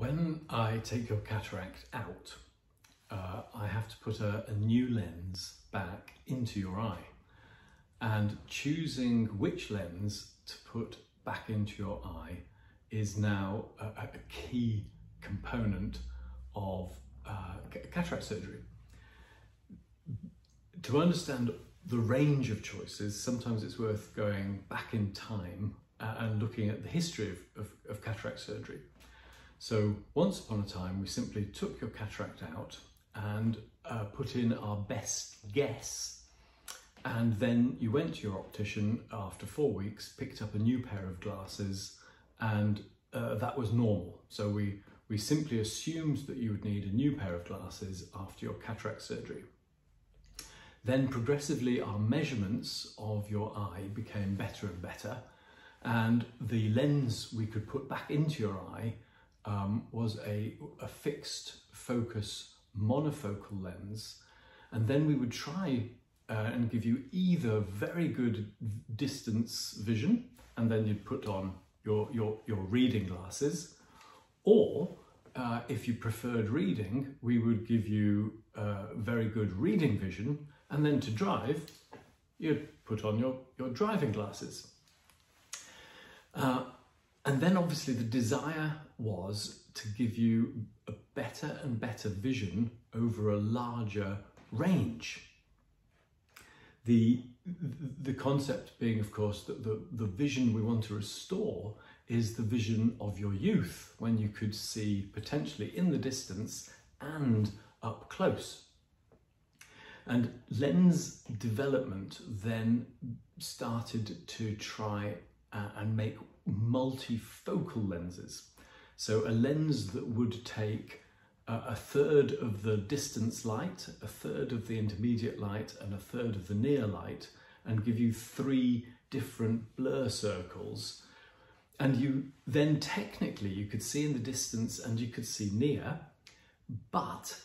When I take your cataract out, uh, I have to put a, a new lens back into your eye. And choosing which lens to put back into your eye is now a, a key component of uh, cataract surgery. To understand the range of choices, sometimes it's worth going back in time uh, and looking at the history of, of, of cataract surgery. So once upon a time, we simply took your cataract out and uh, put in our best guess. And then you went to your optician after four weeks, picked up a new pair of glasses, and uh, that was normal. So we, we simply assumed that you would need a new pair of glasses after your cataract surgery. Then progressively our measurements of your eye became better and better and the lens we could put back into your eye um, was a, a fixed focus monofocal lens and then we would try uh, and give you either very good distance vision and then you'd put on your, your, your reading glasses or uh, if you preferred reading, we would give you uh, very good reading vision and then to drive, you'd put on your, your driving glasses. And then obviously the desire was to give you a better and better vision over a larger range. The, the concept being, of course, that the, the vision we want to restore is the vision of your youth when you could see potentially in the distance and up close. And lens development then started to try uh, and make multifocal lenses. So a lens that would take uh, a third of the distance light, a third of the intermediate light and a third of the near light and give you three different blur circles. And you then technically you could see in the distance and you could see near, but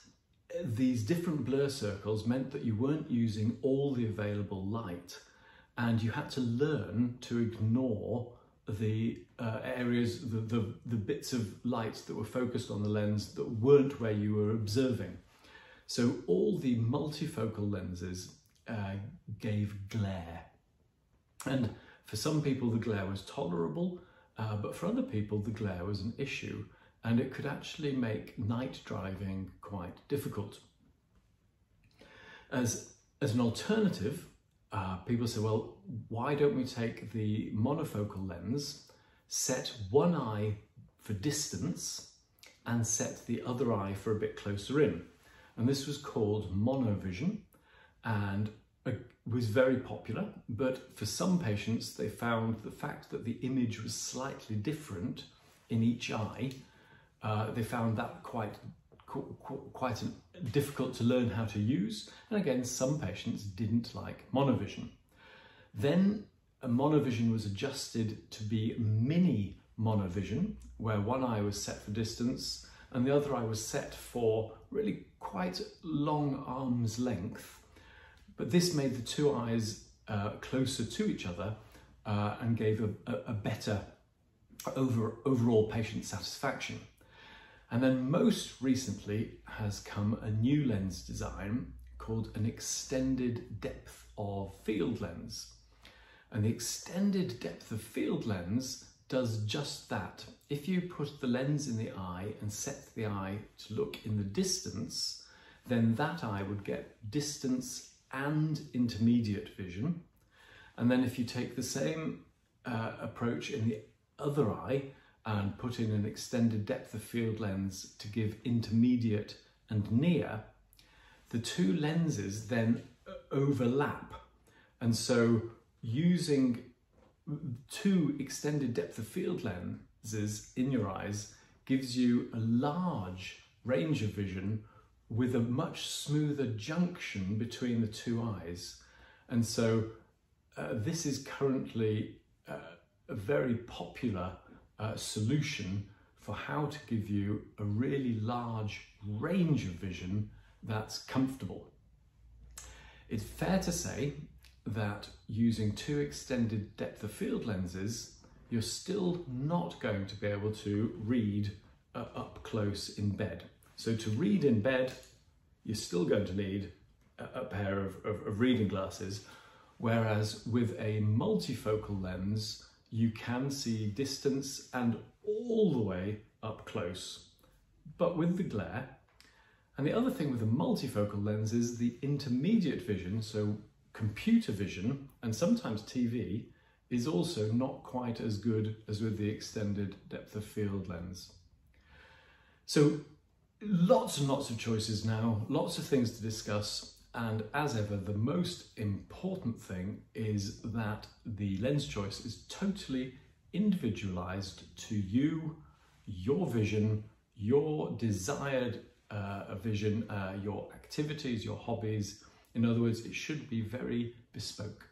these different blur circles meant that you weren't using all the available light and you had to learn to ignore the uh, areas, the, the, the bits of light that were focused on the lens that weren't where you were observing. So all the multifocal lenses uh, gave glare. And for some people the glare was tolerable, uh, but for other people the glare was an issue and it could actually make night driving quite difficult. As, as an alternative, uh, people say, well, why don't we take the monofocal lens, set one eye for distance and set the other eye for a bit closer in? And this was called monovision and was very popular, but for some patients, they found the fact that the image was slightly different in each eye uh, they found that quite quite difficult to learn how to use. And again, some patients didn't like monovision. Then a monovision was adjusted to be mini monovision, where one eye was set for distance and the other eye was set for really quite long arm's length. But this made the two eyes uh, closer to each other uh, and gave a, a, better over, overall patient satisfaction. And then most recently has come a new lens design called an extended depth of field lens. And the extended depth of field lens does just that. If you put the lens in the eye and set the eye to look in the distance, then that eye would get distance and intermediate vision. And then if you take the same uh, approach in the other eye and put in an extended depth of field lens to give intermediate and near, the two lenses then overlap. And so using two extended depth of field lenses in your eyes gives you a large range of vision with a much smoother junction between the two eyes. And so uh, this is currently uh, a very popular uh, solution for how to give you a really large range of vision that's comfortable. It's fair to say that using two extended depth of field lenses, you're still not going to be able to read uh, up close in bed. So to read in bed, you're still going to need a, a pair of, of, of reading glasses, whereas with a multifocal lens, you can see distance and all the way up close, but with the glare. And the other thing with a multifocal lens is the intermediate vision, so computer vision and sometimes TV, is also not quite as good as with the extended depth of field lens. So lots and lots of choices now, lots of things to discuss, and as ever, the most important thing is that the lens choice is totally individualized to you, your vision, your desired uh, vision, uh, your activities, your hobbies. In other words, it should be very bespoke.